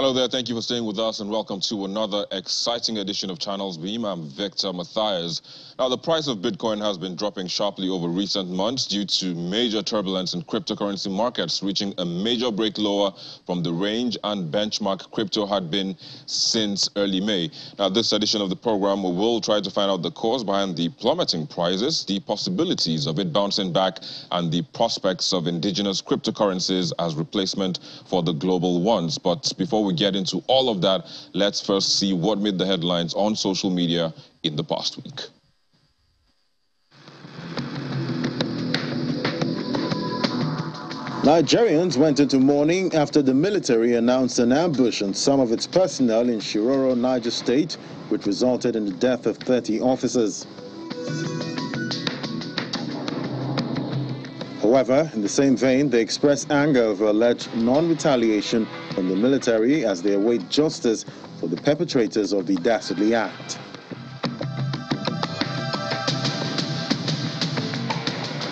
Hello there. Thank you for staying with us and welcome to another exciting edition of Channels Beam. I'm Victor Matthias. Now, the price of Bitcoin has been dropping sharply over recent months due to major turbulence in cryptocurrency markets, reaching a major break lower from the range and benchmark crypto had been since early May. Now, this edition of the program will try to find out the cause behind the plummeting prices, the possibilities of it bouncing back, and the prospects of indigenous cryptocurrencies as replacement for the global ones. But before before we get into all of that, let's first see what made the headlines on social media in the past week. Nigerians went into mourning after the military announced an ambush on some of its personnel in Shiroro, Niger State, which resulted in the death of 30 officers. However, in the same vein, they express anger over alleged non-retaliation from the military as they await justice for the perpetrators of the dastardly act.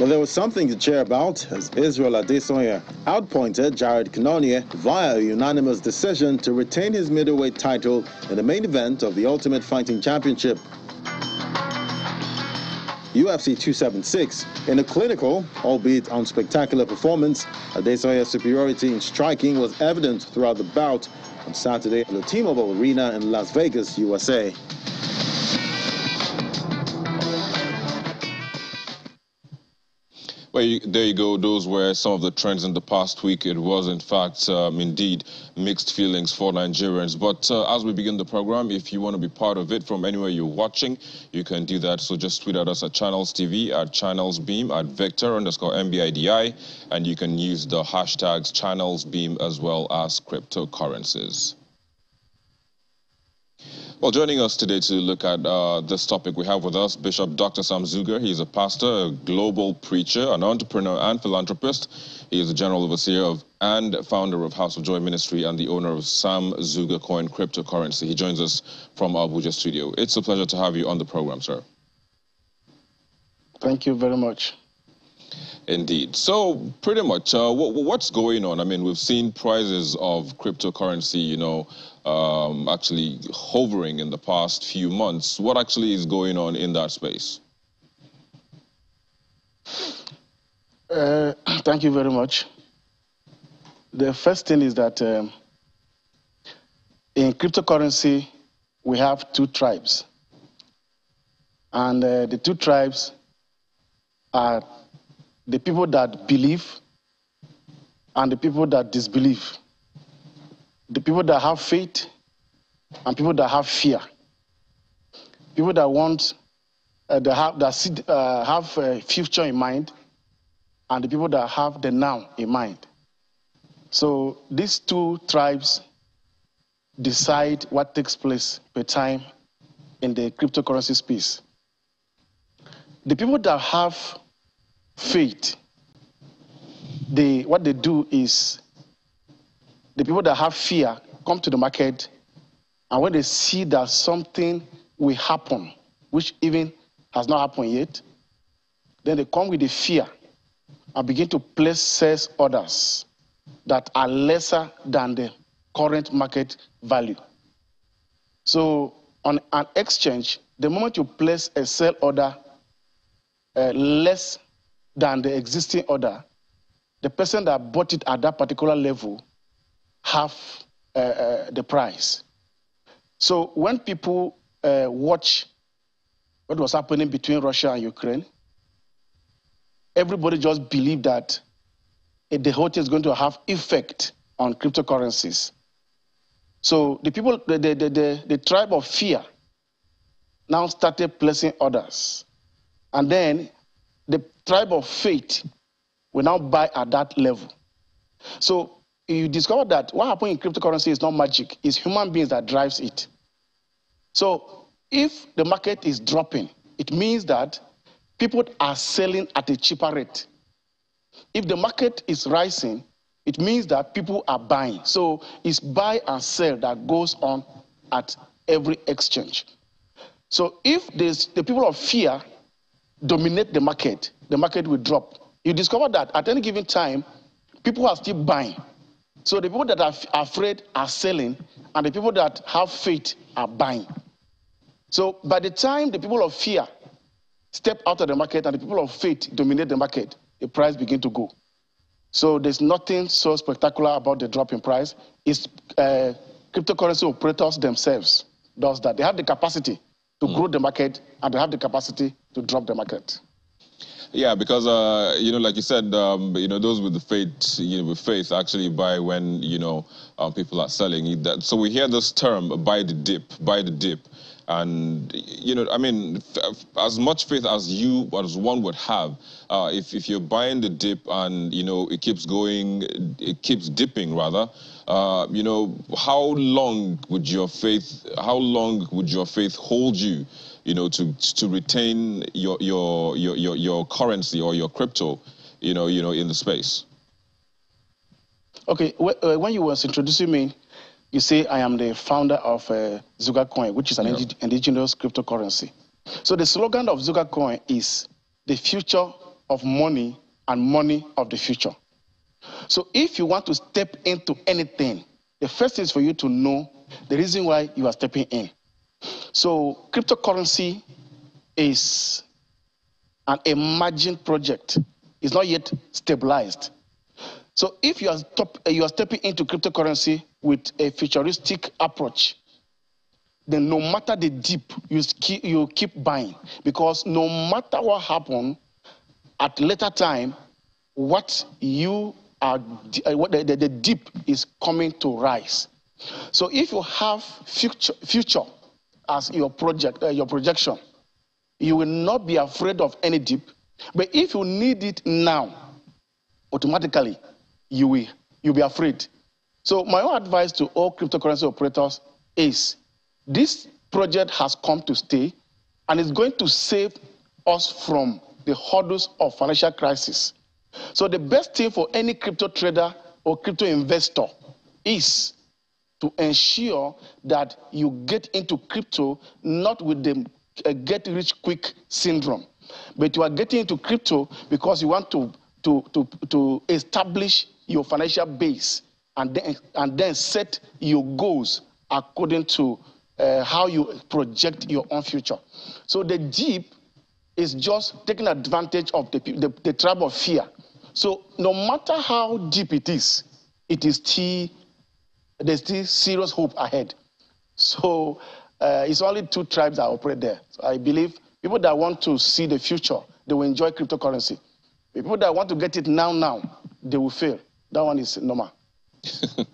Well, there was something to cheer about as Israel Adesanya outpointed Jared Cannonier via a unanimous decision to retain his middleweight title in the main event of the Ultimate Fighting Championship. UFC 276. In a clinical, albeit unspectacular performance, Adesanya's superiority in striking was evident throughout the bout on Saturday at the T-Mobile Arena in Las Vegas, USA. Well, you, there you go. Those were some of the trends in the past week. It was, in fact, um, indeed mixed feelings for Nigerians. But uh, as we begin the program, if you want to be part of it from anywhere you're watching, you can do that. So just tweet at us at Channels TV, at Channels Beam, at Vector underscore MBIDI, and you can use the hashtags Channels Beam as well as cryptocurrencies. Well, joining us today to look at uh, this topic, we have with us Bishop Dr. Sam Zuga. He's a pastor, a global preacher, an entrepreneur, and philanthropist. He is the general overseer of and founder of House of Joy Ministry and the owner of Sam Zuga Coin Cryptocurrency. He joins us from our Abuja studio. It's a pleasure to have you on the program, sir. Thank you very much. Indeed. So, pretty much, uh, what, what's going on? I mean, we've seen prices of cryptocurrency, you know, um, actually hovering in the past few months. What actually is going on in that space? Uh, thank you very much. The first thing is that um, in cryptocurrency, we have two tribes. And uh, the two tribes are the people that believe and the people that disbelieve the people that have faith and people that have fear. People that want, uh, that have, that see, uh, have a future in mind, and the people that have the now in mind. So these two tribes decide what takes place per time in the cryptocurrency space. The people that have faith, they, what they do is the people that have fear come to the market, and when they see that something will happen, which even has not happened yet, then they come with the fear and begin to place sales orders that are lesser than the current market value. So on an exchange, the moment you place a sell order uh, less than the existing order, the person that bought it at that particular level half uh, uh, the price. So when people uh, watch what was happening between Russia and Ukraine, everybody just believed that the whole thing is going to have effect on cryptocurrencies. So the people, the, the, the, the, tribe of fear now started placing orders. And then the tribe of faith will now buy at that level. So you discover that what happened in cryptocurrency is not magic, it's human beings that drives it. So if the market is dropping, it means that people are selling at a cheaper rate. If the market is rising, it means that people are buying. So it's buy and sell that goes on at every exchange. So if there's the people of fear dominate the market, the market will drop. You discover that at any given time, people are still buying. So the people that are afraid are selling, and the people that have faith are buying. So by the time the people of fear step out of the market and the people of faith dominate the market, the price begin to go. So there's nothing so spectacular about the drop in price. It's uh, cryptocurrency operators themselves does that. They have the capacity to mm. grow the market and they have the capacity to drop the market. Yeah, because uh, you know, like you said, um, you know, those with the faith, you know, with faith actually buy when you know um, people are selling. That so we hear this term "buy the dip," "buy the dip," and you know, I mean, as much faith as you as one would have, uh, if if you're buying the dip and you know it keeps going, it keeps dipping rather. Uh, you know, how long would your faith? How long would your faith hold you? you know, to to retain your your your your, currency or your crypto, you know, you know, in the space. Okay, uh, when you was introducing me, you say I am the founder of uh, Zuga Coin, which is an yeah. indigenous cryptocurrency. So the slogan of Zuga Coin is the future of money and money of the future. So if you want to step into anything, the first thing is for you to know the reason why you are stepping in. So cryptocurrency is an emerging project. It's not yet stabilized. So if you are, top, you are stepping into cryptocurrency with a futuristic approach, then no matter the dip, you keep, you keep buying because no matter what happens, at later time, what you are, what the, the, the dip is coming to rise. So if you have future, future as your project, uh, your projection. You will not be afraid of any dip. But if you need it now, automatically you will you'll be afraid. So my own advice to all cryptocurrency operators is this project has come to stay and it's going to save us from the hurdles of financial crisis. So the best thing for any crypto trader or crypto investor is to ensure that you get into crypto not with the uh, get rich quick syndrome, but you are getting into crypto because you want to, to, to, to establish your financial base and then, and then set your goals according to uh, how you project your own future. So the Jeep is just taking advantage of the, the, the tribe of fear. So no matter how deep it is, it is still there's still serious hope ahead. So uh, it's only two tribes that operate there. So I believe people that want to see the future, they will enjoy cryptocurrency. People that want to get it now, now, they will fail. That one is normal. uh,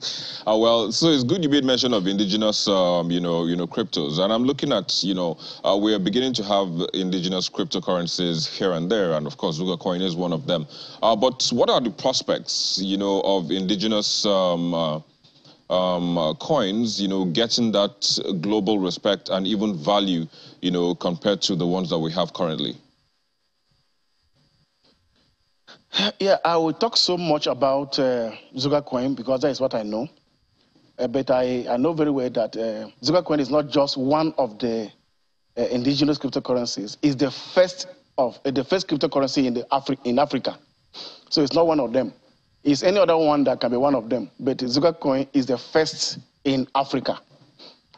well, so it's good you made mention of indigenous, um, you know, you know, cryptos, and I'm looking at, you know, uh, we are beginning to have indigenous cryptocurrencies here and there, and of course, Zuga Coin is one of them. Uh, but what are the prospects, you know, of indigenous um, uh, um, uh, coins, you know, getting that global respect and even value, you know, compared to the ones that we have currently? Yeah, I will talk so much about uh, Zuga coin because that is what I know. Uh, but I, I know very well that uh, Zuga coin is not just one of the uh, indigenous cryptocurrencies. It's the first of uh, the first cryptocurrency in the Afri- in Africa. So it's not one of them. Is any other one that can be one of them, but Zuga coin is the first in Africa.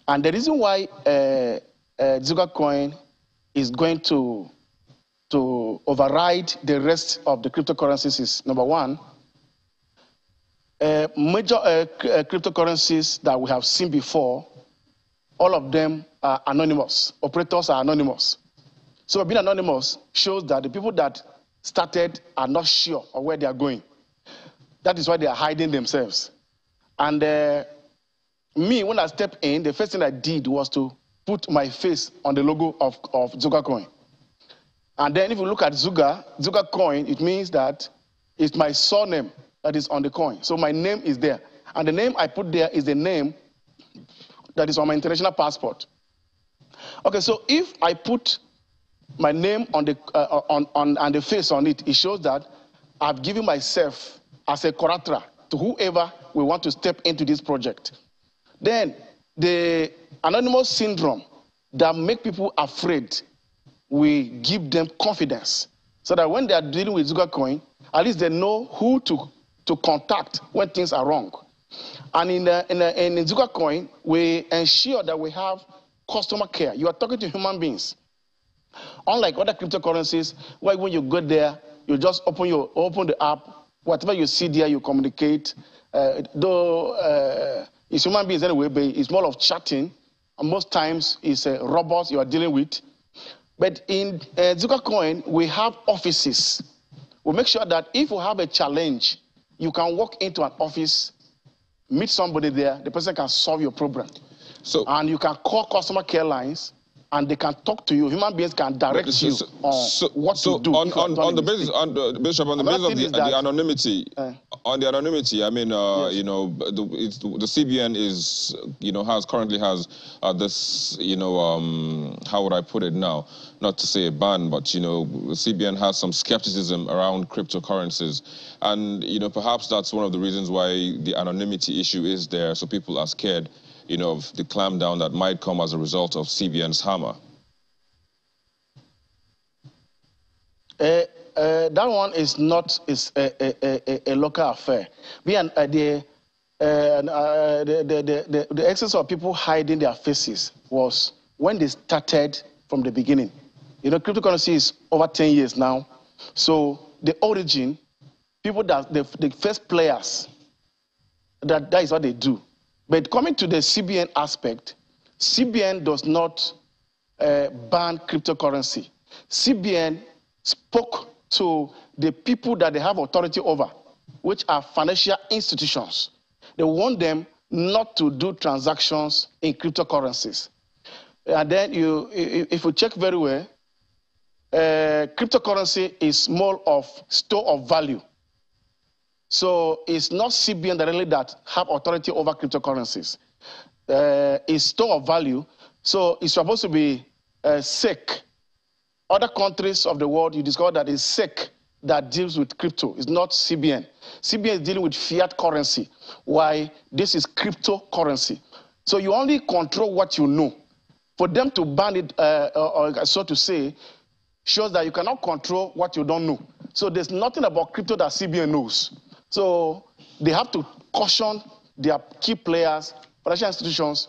And the reason why uh, uh, Zuga coin is going to, to override the rest of the cryptocurrencies is number one, uh, major uh, cryptocurrencies that we have seen before, all of them are anonymous. Operators are anonymous. So being anonymous shows that the people that started are not sure of where they are going. That is why they are hiding themselves. And uh, me, when I stepped in, the first thing I did was to put my face on the logo of, of Zuga Coin. And then if you look at Zuga, Zuga Coin, it means that it's my surname that is on the coin. So my name is there. And the name I put there is the name that is on my international passport. Okay, so if I put my name on the, uh, on, on, and the face on it, it shows that I've given myself as a collateral to whoever we want to step into this project. Then the anonymous syndrome that make people afraid, we give them confidence so that when they are dealing with Zuga Coin, at least they know who to, to contact when things are wrong. And in, uh, in, uh, in Zuga Coin, we ensure that we have customer care. You are talking to human beings. Unlike other cryptocurrencies, where when you go there, you just open your open the app, whatever you see there, you communicate. Uh, though uh, it's human beings anyway, but it's more of chatting. And most times it's a robot you are dealing with. But in uh, Zuga Coin, we have offices. We make sure that if you have a challenge, you can walk into an office, meet somebody there, the person can solve your problem. So, and you can call customer care lines and they can talk to you. Human beings can direct so, you so, on so, what to do. On, on, on the basis, on the, Bishop, on the basis of the, the anonymity, uh, on the anonymity, I mean, uh, yes. you know, the, the, CBN is, you know, has currently has uh, this, you know, um, how would I put it now? Not to say a ban, but you know, the CBN has some skepticism around cryptocurrencies, and you know, perhaps that's one of the reasons why the anonymity issue is there. So people are scared you know, of the clampdown that might come as a result of CBN's hammer? Uh, uh, that one is not is a, a, a, a local affair. We and uh, the, uh, the, the, the, the excess of people hiding their faces was when they started from the beginning. You know, cryptocurrency is over 10 years now. So the origin, people that the, the first players, that, that is what they do. But coming to the CBN aspect, CBN does not uh, ban cryptocurrency. CBN spoke to the people that they have authority over, which are financial institutions. They want them not to do transactions in cryptocurrencies. And then you, if you check very well, uh, cryptocurrency is more of store of value. So it's not CBN directly that have authority over cryptocurrencies. Uh, it's store of value. So it's supposed to be uh, SEC. Other countries of the world, you discover that it's SEC that deals with crypto. It's not CBN. CBN is dealing with fiat currency, Why this is cryptocurrency. So you only control what you know. For them to ban it, uh, or so to say, shows that you cannot control what you don't know. So there's nothing about crypto that CBN knows. So they have to caution their key players, financial institutions,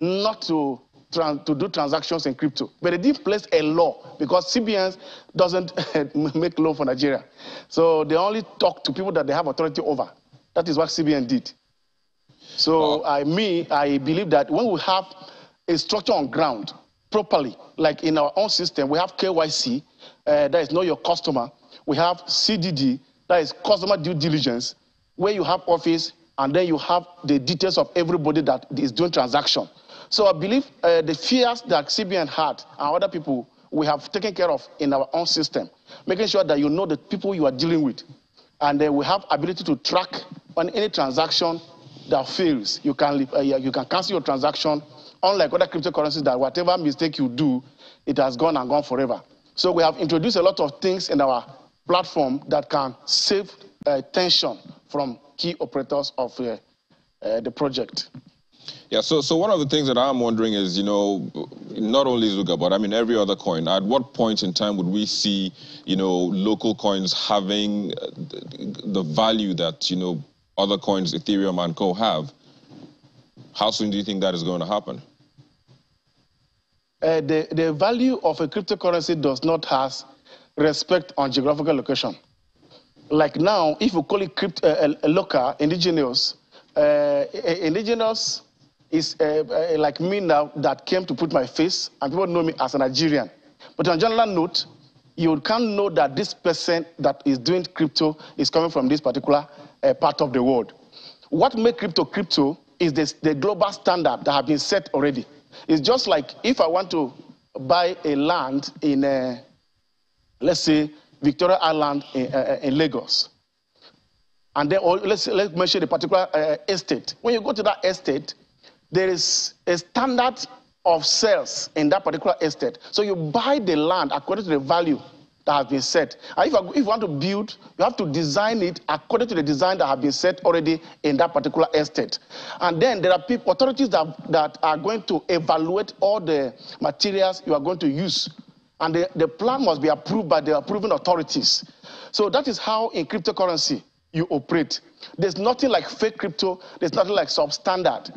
not to, to do transactions in crypto. But they did place a law because CBN doesn't make law for Nigeria. So they only talk to people that they have authority over. That is what CBN did. So I, me, I believe that when we have a structure on ground properly, like in our own system, we have KYC, uh, that is know your customer. We have CDD, that is customer due diligence, where you have office and then you have the details of everybody that is doing transaction. So I believe uh, the fears that CBN had and other people we have taken care of in our own system, making sure that you know the people you are dealing with. And then we have ability to track on any transaction that fails. You can, uh, you can cancel your transaction, unlike other cryptocurrencies that whatever mistake you do, it has gone and gone forever. So we have introduced a lot of things in our platform that can save uh, tension from key operators of uh, uh, the project. Yeah, so so one of the things that I'm wondering is, you know, not only Zuga, but I mean every other coin. At what point in time would we see, you know, local coins having uh, the value that you know other coins, Ethereum and Co, have? How soon do you think that is going to happen? Uh, the the value of a cryptocurrency does not has respect on geographical location. Like now, if you call it crypt, uh, uh, local, indigenous, uh, indigenous is uh, uh, like me now that came to put my face, and people know me as a Nigerian. But on general note, you can't know that this person that is doing crypto is coming from this particular uh, part of the world. What makes crypto crypto is this, the global standard that have been set already. It's just like if I want to buy a land in let's say Victoria Island in, uh, uh, in Lagos. And then, or let's, let's mention a particular uh, estate. When you go to that estate, there is a standard of sales in that particular estate. So you buy the land according to the value that has been set. And if, if you want to build, you have to design it according to the design that has been set already in that particular estate. And then there are people, authorities that, that are going to evaluate all the materials you are going to use and the, the plan must be approved by the approving authorities. So that is how in cryptocurrency, you operate. There's nothing like fake crypto, there's nothing like substandard.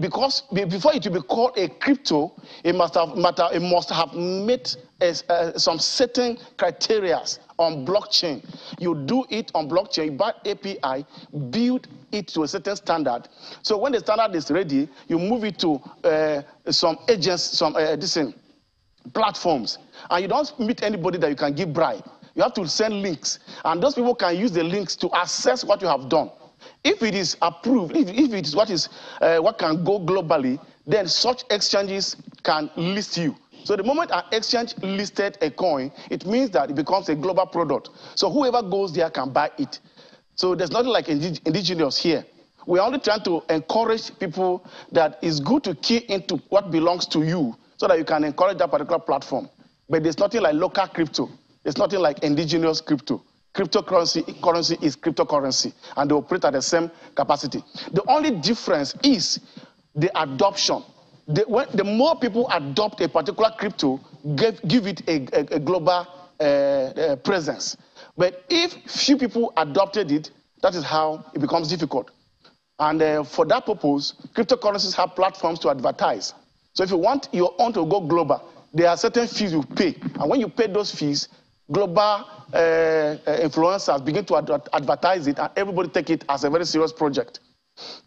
Because before it will be called a crypto, it must have, it must have met some certain criteria on blockchain. You do it on blockchain, you buy API, build it to a certain standard. So when the standard is ready, you move it to uh, some agents, some uh, this thing, platforms, and you don't meet anybody that you can give bribe. You have to send links, and those people can use the links to assess what you have done. If it is approved, if, if it is what is uh, what can go globally, then such exchanges can list you. So the moment an exchange listed a coin, it means that it becomes a global product. So whoever goes there can buy it. So there's nothing like indig indigenous here. We're only trying to encourage people that it's good to key into what belongs to you so that you can encourage that particular platform. But there's nothing like local crypto. There's nothing like indigenous crypto. Cryptocurrency currency is cryptocurrency, and they operate at the same capacity. The only difference is the adoption the, when, the more people adopt a particular crypto, give, give it a, a, a global uh, uh, presence. But if few people adopted it, that is how it becomes difficult. And uh, for that purpose, cryptocurrencies have platforms to advertise. So if you want your own to go global, there are certain fees you pay. And when you pay those fees, global uh, uh, influencers begin to ad advertise it, and everybody take it as a very serious project.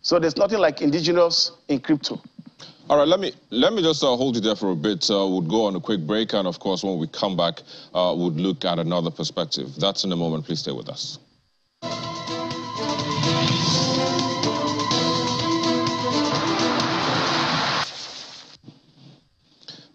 So there's nothing like indigenous in crypto. All right, let me let me just uh, hold you there for a bit. Uh, we'll go on a quick break, and of course, when we come back, uh, we'll look at another perspective. That's in a moment. Please stay with us.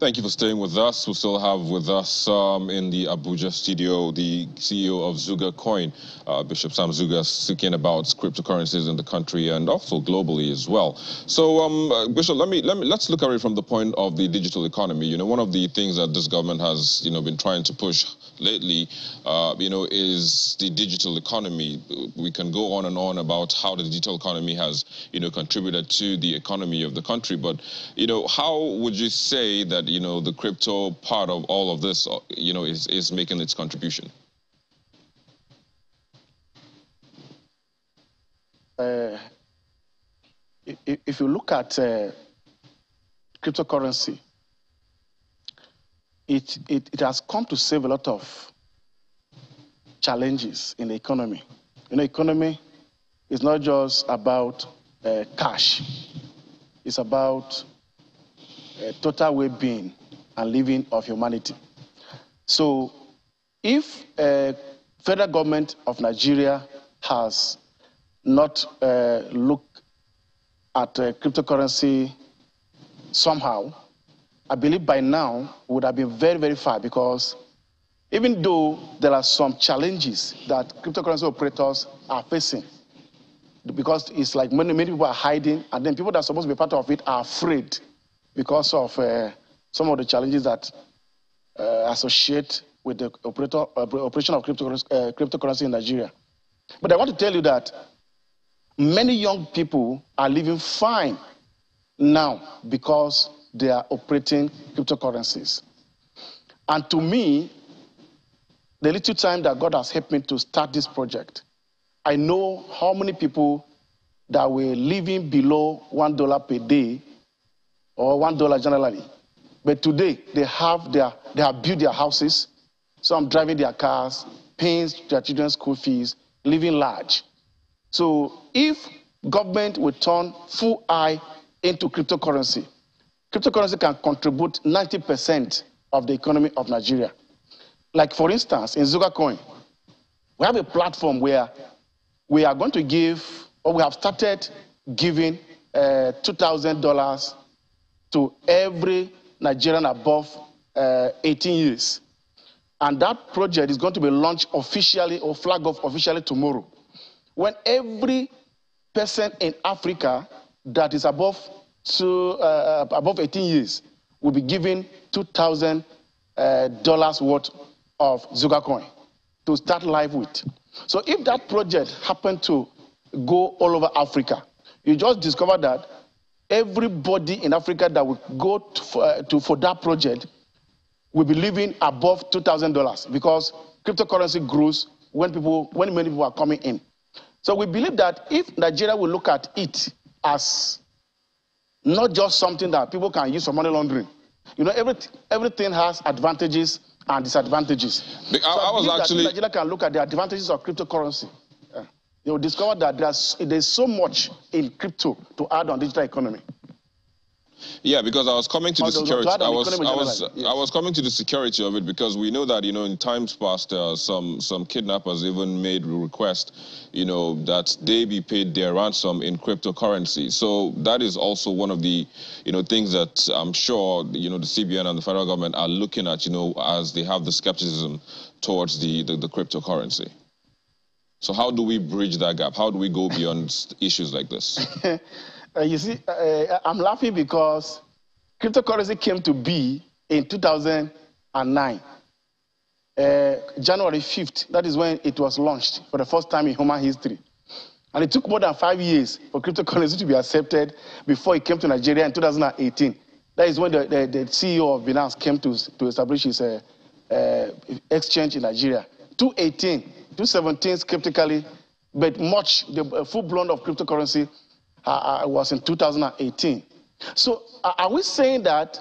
Thank you for staying with us. We still have with us um, in the Abuja studio the CEO of Zuga Coin, uh, Bishop Sam Zuga, speaking about cryptocurrencies in the country and also globally as well. So, um, uh, Bishop, let me let me let's look at it from the point of the digital economy. You know, one of the things that this government has you know been trying to push lately, uh, you know, is the digital economy. We can go on and on about how the digital economy has you know contributed to the economy of the country, but you know, how would you say that you know, the crypto part of all of this, you know, is, is making its contribution? Uh, if you look at uh, cryptocurrency, it, it, it has come to save a lot of challenges in the economy. You know, economy is not just about uh, cash. It's about uh, total well-being and living of humanity. So if uh, federal government of Nigeria has not uh, looked at uh, cryptocurrency somehow, I believe by now would have been very, very far because even though there are some challenges that cryptocurrency operators are facing, because it's like many, many people are hiding, and then people that are supposed to be part of it are afraid because of uh, some of the challenges that uh, associate with the operator, uh, operation of cryptocurrency, uh, cryptocurrency in Nigeria. But I want to tell you that many young people are living fine now because they are operating cryptocurrencies. And to me, the little time that God has helped me to start this project, I know how many people that were living below $1 per day or one dollar generally. But today they have their they have built their houses, some driving their cars, paying their children's school fees, living large. So if government will turn full eye into cryptocurrency, cryptocurrency can contribute 90% of the economy of Nigeria. Like for instance, in Zuga Coin, we have a platform where we are going to give, or we have started giving uh, $2,000 to every Nigerian above uh, 18 years. And that project is going to be launched officially or flag off officially tomorrow. When every person in Africa that is above, to, uh, above 18 years will be given $2,000 uh, worth of Zuga coin to start life with. So if that project happened to go all over Africa, you just discover that everybody in Africa that will go to, for, uh, to, for that project will be living above $2,000 because cryptocurrency grows when people, when many people are coming in. So we believe that if Nigeria will look at it as not just something that people can use for money laundering, you know, every, everything has advantages and disadvantages. I, so I, I was actually Nigeria can look at the advantages of cryptocurrency. Yeah. They will discover that there's, there's so much in crypto to add on digital economy. Yeah, because I was coming to the security. I was, I was, yes. I was coming to the security of it because we know that you know in times past, uh, some some kidnappers even made request, you know, that they be paid their ransom in cryptocurrency. So that is also one of the, you know, things that I'm sure you know the CBN and the federal government are looking at, you know, as they have the skepticism towards the the, the cryptocurrency. So how do we bridge that gap? How do we go beyond issues like this? Uh, you see, uh, I'm laughing because cryptocurrency came to be in 2009. Uh, January 5th, that is when it was launched for the first time in human history. And it took more than five years for cryptocurrency to be accepted before it came to Nigeria in 2018. That is when the, the, the CEO of Binance came to, to establish his uh, uh, exchange in Nigeria. 2018, 2017 skeptically, but much, the uh, full blown of cryptocurrency uh, was in 2018. So are we saying that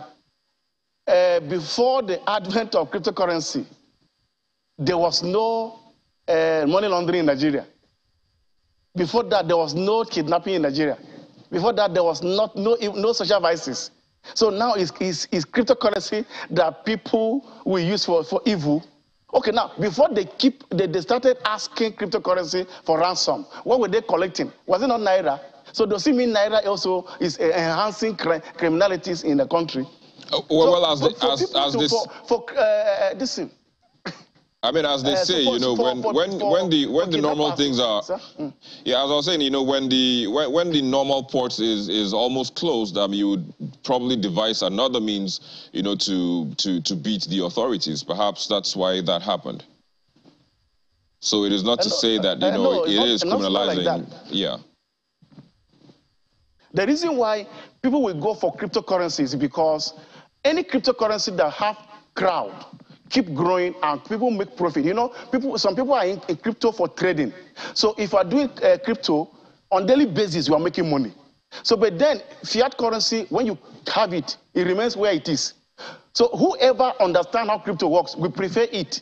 uh, before the advent of cryptocurrency, there was no uh, money laundering in Nigeria? Before that, there was no kidnapping in Nigeria. Before that, there was not, no, no social vices. So now it's, it's, it's cryptocurrency that people will use for, for evil. Okay, now, before they keep, they, they started asking cryptocurrency for ransom, what were they collecting? Was it not Naira? So does it mean Naira also is enhancing criminalities in the country? Uh, well, so well, as, the, as, as this... For, for uh, this thing, I mean, as they uh, say, you know, when when when the when the normal things are, mm. yeah, as I was saying, you know, when the when, when the normal port is is almost closed, I mean, you would probably devise another means, you know, to to to beat the authorities. Perhaps that's why that happened. So it is not to say that you know it is criminalizing. Yeah. The reason why people will go for cryptocurrencies is because any cryptocurrency that have crowd keep growing and people make profit. You know, people, some people are in, in crypto for trading. So if you are doing uh, crypto on daily basis, you are making money. So, but then fiat currency, when you have it, it remains where it is. So whoever understand how crypto works, we prefer it.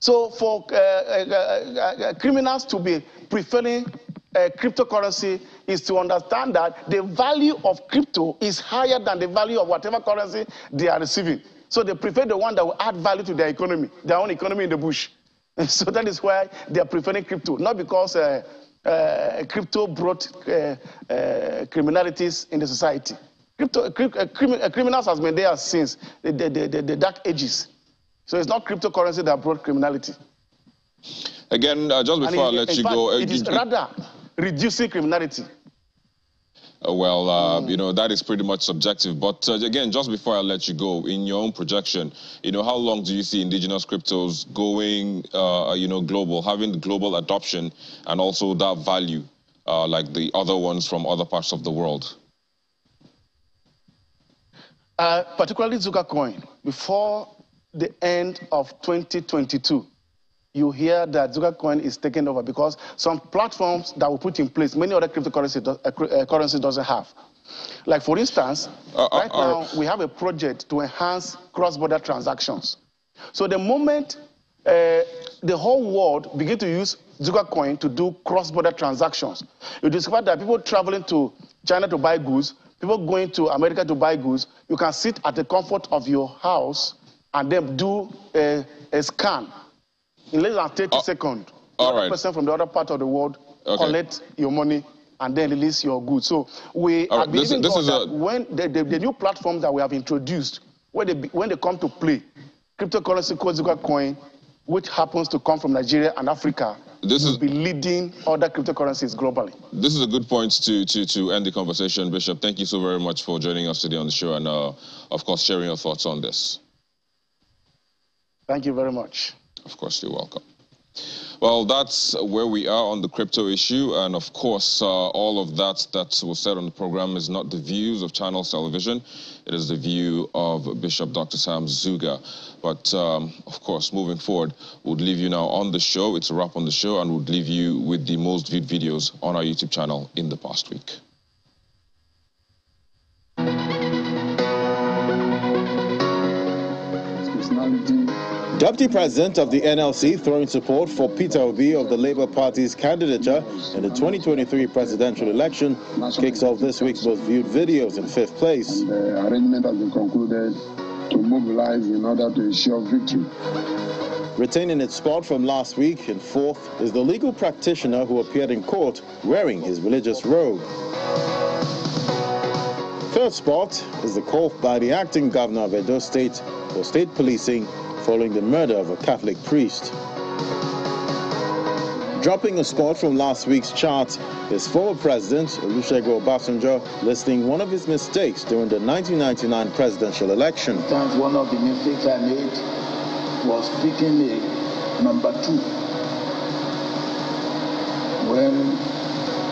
So for uh, uh, uh, uh criminals to be preferring uh, cryptocurrency is to understand that the value of crypto is higher than the value of whatever currency they are receiving. So they prefer the one that will add value to their economy, their own economy in the bush. so that is why they are preferring crypto, not because uh, uh, crypto brought uh, uh, criminalities in the society. Crypto, uh, criminals has been there since the, the, the, the dark ages. So it's not cryptocurrency that brought criminality. Again, just before I let you fact, go, it is rather reducing criminality? Uh, well, uh, you know, that is pretty much subjective. But uh, again, just before I let you go, in your own projection, you know, how long do you see indigenous cryptos going, uh, you know, global, having global adoption and also that value uh, like the other ones from other parts of the world? Uh, particularly Zuga Coin, before the end of 2022, you hear that Zuga Coin is taken over because some platforms that were put in place, many other cryptocurrency do, uh, uh, currency doesn't have. Like for instance, uh, uh right now we have a project to enhance cross-border transactions. So the moment uh, the whole world begin to use Zuga Coin to do cross-border transactions, you discover that people traveling to China to buy goods, people going to America to buy goods, you can sit at the comfort of your house and then do a, a scan in less than 30 uh, seconds, all right. person from the other part of the world okay. collect your money and then release your goods. So we all are right. believing this, this that a... when the, the, the, new platform that we have introduced, when they, when they come to play, cryptocurrency Kozuka coin, which happens to come from Nigeria and Africa, this will is, be leading other cryptocurrencies globally. This is a good point to, to, to end the conversation, Bishop. Thank you so very much for joining us today on the show and, uh, of course, sharing your thoughts on this. Thank you very much. Of course, you're welcome. Well, that's where we are on the crypto issue. And of course, uh, all of that that was said on the program is not the views of Channel Television. It is the view of Bishop Dr. Sam Zuga. But um, of course, moving forward, we'll leave you now on the show. It's a wrap on the show, and we'll leave you with the most viewed videos on our YouTube channel in the past week. Deputy President of the NLC throwing support for Peter Obi of the Labour Party's candidature in the 2023 presidential election kicks off this week's most viewed videos in fifth place. The arrangement has been concluded to mobilize in order to ensure victory. Retaining its spot from last week in fourth is the legal practitioner who appeared in court wearing his religious robe. Third spot is the call by the acting governor of Edo State for state policing following the murder of a Catholic priest. Dropping a spot from last week's chart is former President Olusegun Obasanjo listing one of his mistakes during the 1999 presidential election. One of the mistakes I made was picking a number two when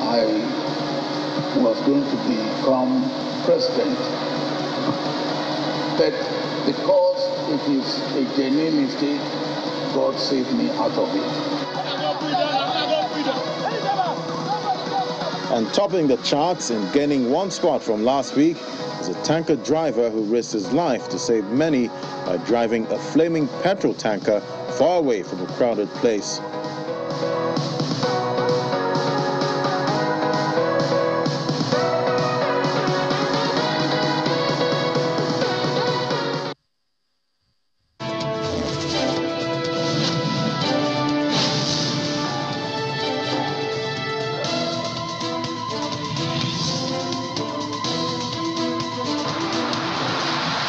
I was going to become president. But because it is a genuine mistake, God saved me out of it. And topping the charts and gaining one spot from last week is a tanker driver who risked his life to save many by driving a flaming petrol tanker far away from a crowded place.